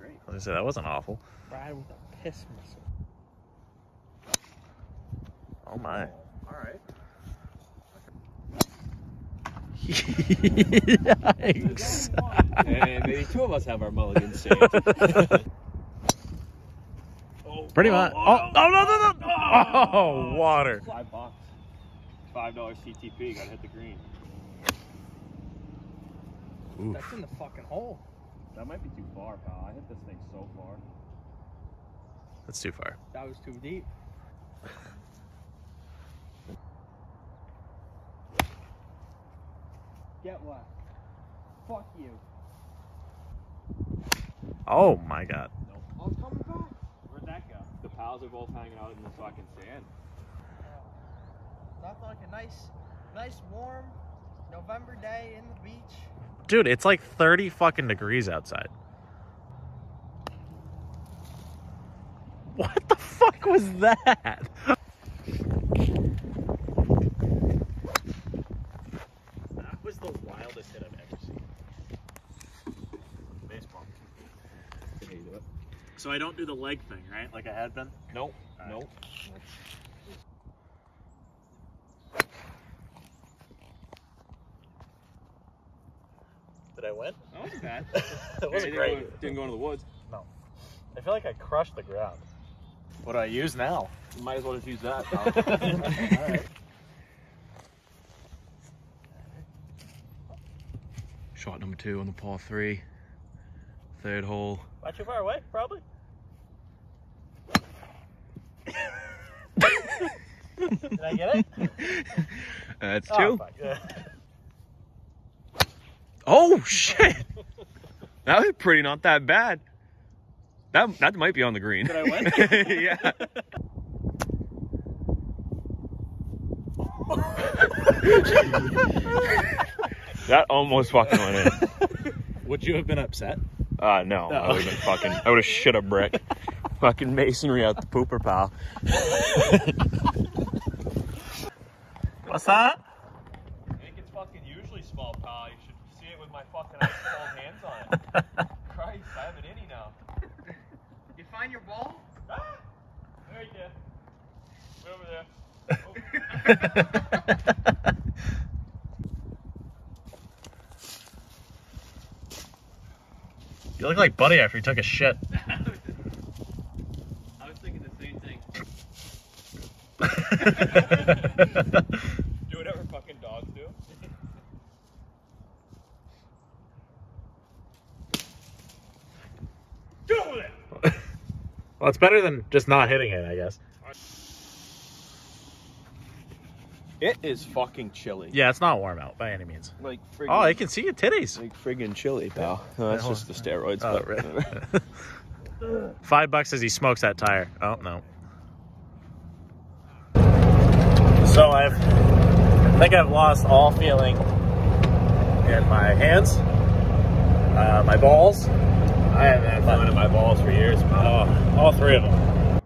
straight. I was gonna say that wasn't awful. Ride with a piss missile. Oh my. All right. Yikes. and maybe two of us have our mulligans saved. Pretty oh, much. Oh, oh no, no, no. Oh, oh, water. Five bucks. Five dollars CTP. Gotta hit the green. That's in the fucking hole. That might be too far, pal. I hit this thing so far. That's too far. That was too deep. Get what? Fuck you. Oh my god. I was coming back. Where'd that go? The pals are both hanging out in the fucking sand. Nothing like a nice, nice warm November day in the beach. Dude, it's like 30 fucking degrees outside. What the fuck was that? That was the wildest hit I've ever seen. Baseball. Can you do it? So I don't do the leg thing, right? Like I had been? Nope. Alright. Nope. Did I win? That wasn't bad. it wasn't Didn't great. go- Didn't go into the woods. No. I feel like I crushed the ground. What do I use now? You might as well just use that, pal. Alright. Shot number two on the par three. Third hole. Not too far away, probably. Did I get it? Uh, That's Oh, two. fuck, yeah. Oh, shit! That was pretty not that bad. That that might be on the green. Did I win? yeah. that almost fucking went in. Would you have been upset? Uh, no, I would have been fucking. I would have shit a brick. fucking masonry out the pooper, pal. What's that? I think it's fucking usually small, pal. You should see it with my fucking ice cold hands on it. Christ, I have an innie now. You find your ball? Ah! There you go. Right over there. Oh. You look like Buddy after he took a shit. I was thinking the same thing. Do whatever fucking dogs do. Get over there! Well, it's better than just not hitting it, I guess. It is fucking chilly. Yeah, it's not warm out by any means. Like friggin' Oh, I can see your titties. like friggin' chilly, pal. No, that's just the steroids. Oh, but- really? Five bucks as he smokes that tire. Oh no. So I've, I think I've lost all feeling in my hands, uh, my balls. I haven't had fun in my balls for years. Oh, all three of them.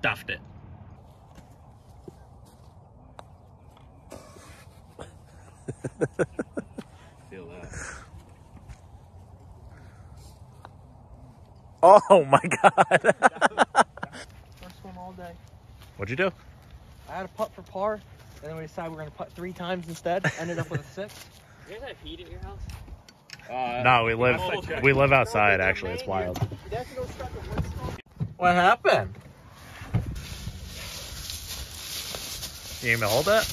Stuffed it. Feel that. Oh my god. First one all day. What'd you do? I had a putt for par, and then we decided we are gonna putt three times instead. Ended up with a six. You guys have heat at your house? Uh, No, we live outside. we live outside. Actually, it's wild. What happened? You need to hold that?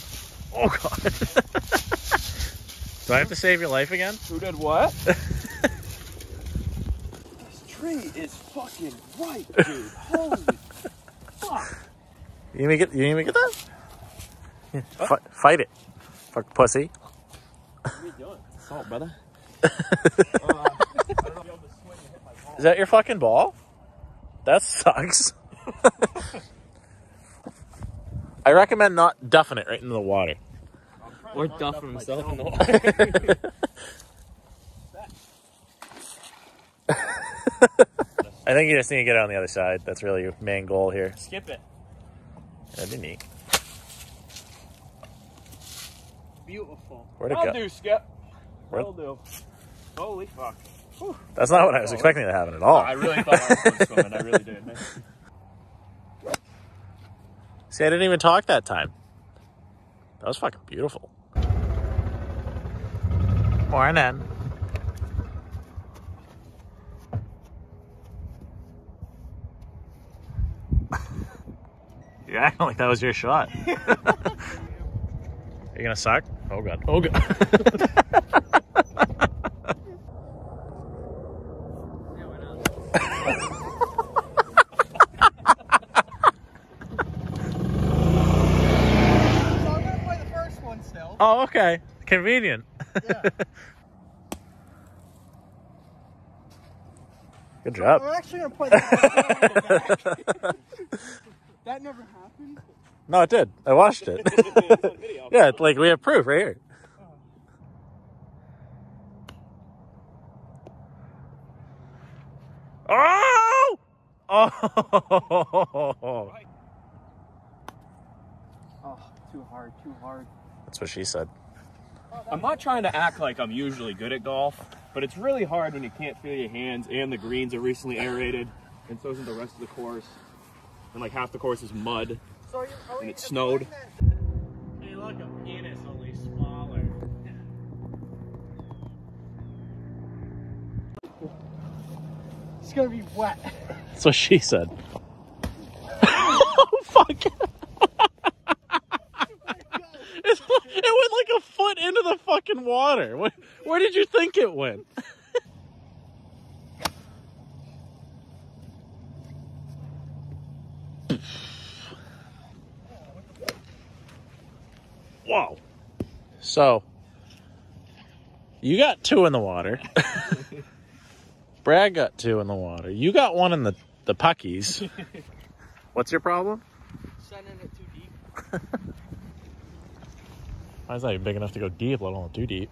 Oh god. Do I have to save your life again? Who did what? this tree is fucking right, dude. Holy fuck. You need me to get you need to get that? Yeah, fight it. Fuck pussy. What are you doing? Salt, brother. Is that your fucking ball? That sucks. I recommend not duffing it right into the water. Or duffing himself in the water. I think you just need to get it on the other side. That's really your main goal here. Skip it. That'd be neat. Beautiful. Where'd it I'll go? do, Skip. Where- I'll do. Holy fuck. That's not what I was expecting to happen at all. I really thought I was going swimming. I really did. See, I didn't even talk that time. That was fucking beautiful. Morning. You're acting like that was your shot. You're gonna suck? Oh god. Oh god. So I'm gonna play the first one still. oh, okay. Convenient. Yeah. Good job. I'm actually gonna play the back. That never happened. No, it did. I watched it. yeah, like we have proof right here. Oh! Oh! Oh, too hard, too hard. That's what she said. I'm not trying to act like I'm usually good at golf, but it's really hard when you can't feel your hands and the greens are recently aerated, and so isn't the rest of the course. And like half the course is mud. So are you, are And it snowed. Hey, look, a penis, only smaller. It's gonna be wet. That's what she said. oh, fuck. It's- it went like a foot into the fucking water. Where, where did you think it went? Whoa. So, you got two in the water. Brad got two in the water. You got one in the, the puckies. What's your problem? Sending it too deep. Mine's not even big enough to go deep, let alone too deep.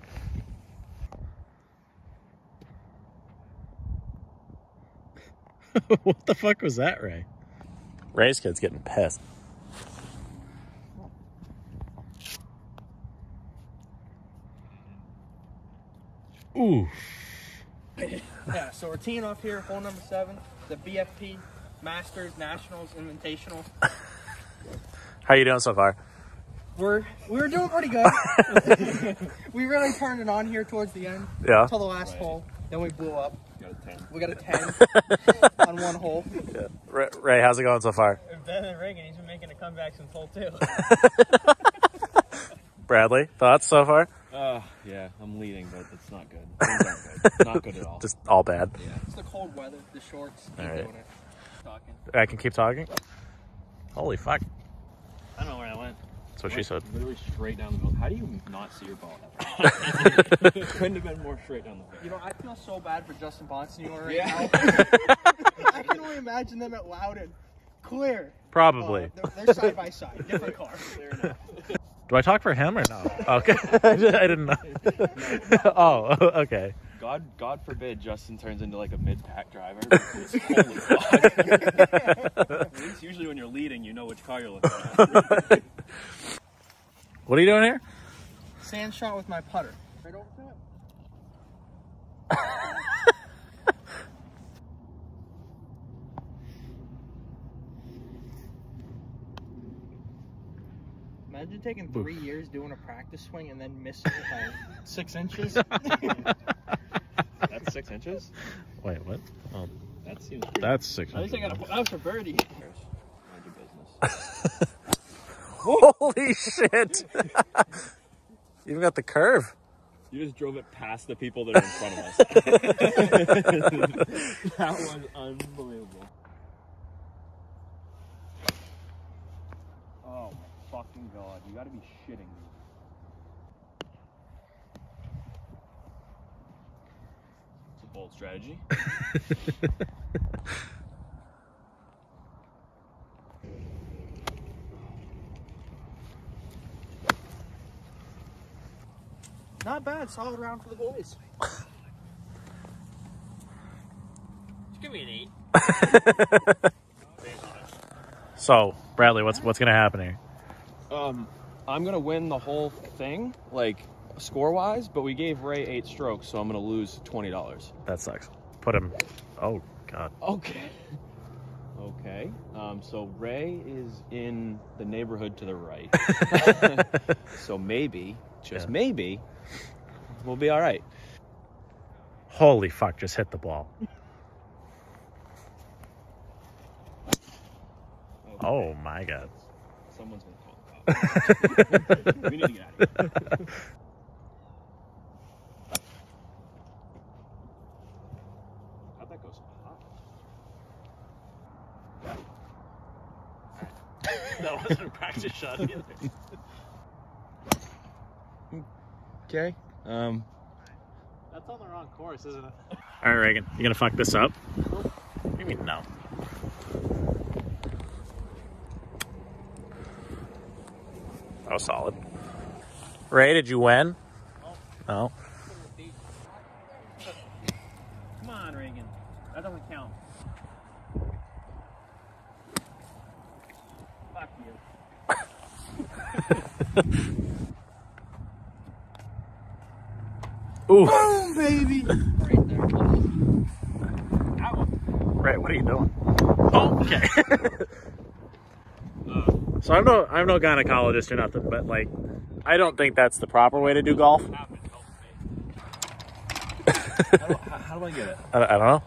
what the fuck was that, Ray? Ray's kid's getting pissed. Ooh. Yeah, so we're teeing off here, hole number seven, the BFP Masters Nationals Invitational. How you doing so far? We're we were doing pretty good. we really turned it on here towards the end, Yeah. until the last hole. Then we blew up. Got a 10. We got a ten on one hole. Ray, Ray, how's it going so far? Better than Reagan. He's been making a comeback since hole two. Bradley, thoughts so far? Uh, yeah, I'm leading, but it's not good. Things aren't good. Not good at all. Just all bad. yeah. It's the cold weather, the shorts. Keep All right. doing it. Talking. I can keep talking? Holy fuck. I don't know where I went. That's what she said. Literally straight down the middle. How do you not see your ball? Couldn't have been more straight down the You know, I feel so bad for Justin Bonsignore right Yeah. now. I can only imagine them at Loudon. Clear. Probably. Uh, they're, they're side by side, different car. Do I talk for him or no? Okay. I didn't know. oh, okay. God, God forbid Justin turns into like a mid-pack driver. because Holy fuck. At least usually when you're leading, you know which car you're looking at. What are you doing here? Sand shot with my putter. Right over that. Imagine taking three years doing a practice swing and then missing by six inches. That's six inches. Wait, what? Oh, That seems. Pretty that's six. At least I got a that was for birdie. Mind your business. Holy shit! you even got the curve. You just drove it past the people that are in front of us. that was unbelievable. Oh my fucking god! You gotta be shitting me. It's a bold strategy. Not bad, solid round for the boys. Give me an eight. So, Bradley, what's what's gonna happen here? Um, I'm gonna win the whole thing. Like, score wise, but we gave Ray eight strokes, so I'm gonna lose twenty dollars. That sucks. Put him. Oh God. Okay. Okay. Um, so Ray is in the neighborhood to the right. so maybe, just Yeah. maybe, we'll be all right. Holy fuck! Just hit the ball. Oh my God. Someone's gonna call the cops. we need to get out of here. How'd that go so hot? that wasn't a practice shot either. Okay. Um, That's on the wrong course, isn't it? All right, Reagan, you gonna fuck this up? What do you mean no? That was solid. Ray, did you win? No. Come on, Reagan. That doesn't count. Fuck you. Ooh. Boom, baby. right there. Ray, what are you doing? Oh, okay. so I'm no I'm no gynecologist or nothing, but like I don't think that's the proper way to do golf. How, how do I get it? I, I don't know.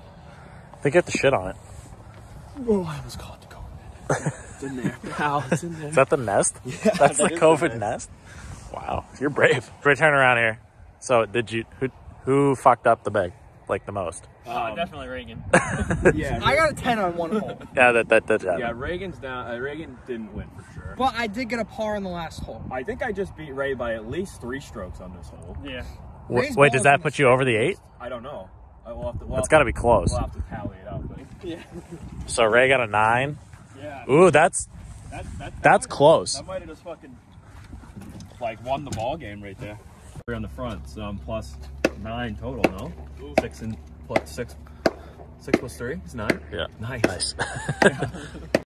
I think you have to shit on it. Oh, I almost caught the COVID. It's in there. Ow, it's in there. Is that the nest? Yeah, That's the that the COVID nest. Wow, you're brave. Return around here. So did you who who fucked up the bag like the most? Oh, definitely Reagan. Yeah, I got a 10 on one hole. Yeah, that that that. Yeah. yeah, Reagan's down. Uh, Reagan didn't win for sure. But I did get a par on the last hole. I think I just beat Ray by at least three strokes on this hole. Yeah. Wait, wait, does that put you over the eight? I don't know. I will have to. We'll That's have got to to be close. We'll have to tally it out. But Yeah. So Ray got a nine. yeah, Ooh, that's that, that, that's that close. That might have just fucking like won the ball game right there. We're on the front, so I'm plus nine total. No, six and plus six. Six plus three is nine. Yeah. Nice. Nice.